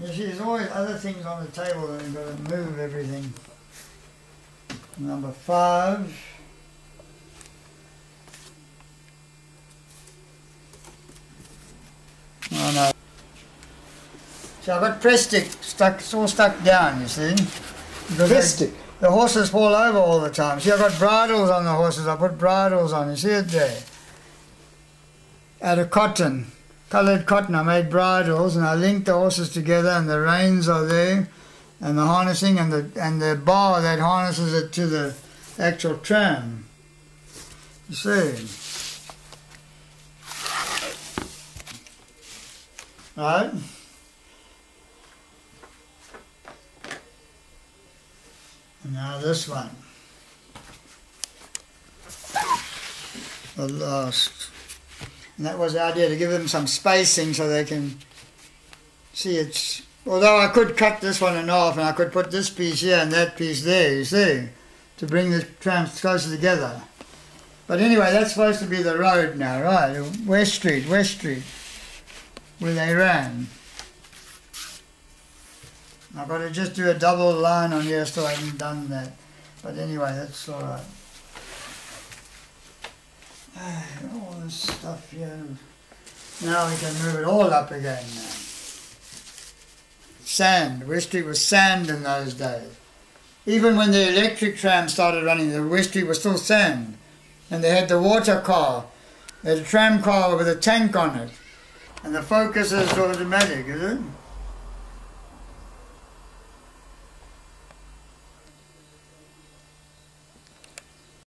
You see, there's always other things on the table that you've got to move everything. Number five. Oh no. So I've got Prestik stuck, it's all stuck down, you see. Because Prestik. The horses fall over all the time. See, I've got bridles on the horses. I put bridles on. You see it there? Out of cotton, coloured cotton. I made bridles and I linked the horses together, and the reins are there, and the harnessing and the and the bar that harnesses it to the actual tram. You see? Right? And now this one. The last. And that was the idea to give them some spacing so they can see it's. Although I could cut this one in half and I could put this piece here and that piece there, you see, to bring the trams closer together. But anyway, that's supposed to be the road now, right? West Street, West Street, where they ran. I've got to just do a double line on here, still haven't done that. But anyway, that's all right. This stuff here. Now we can move it all up again now. Sand. West Street was sand in those days. Even when the electric tram started running, the West Street was still sand. And they had the water car. They had a tram car with a tank on it. And the focus is automatic, isn't it?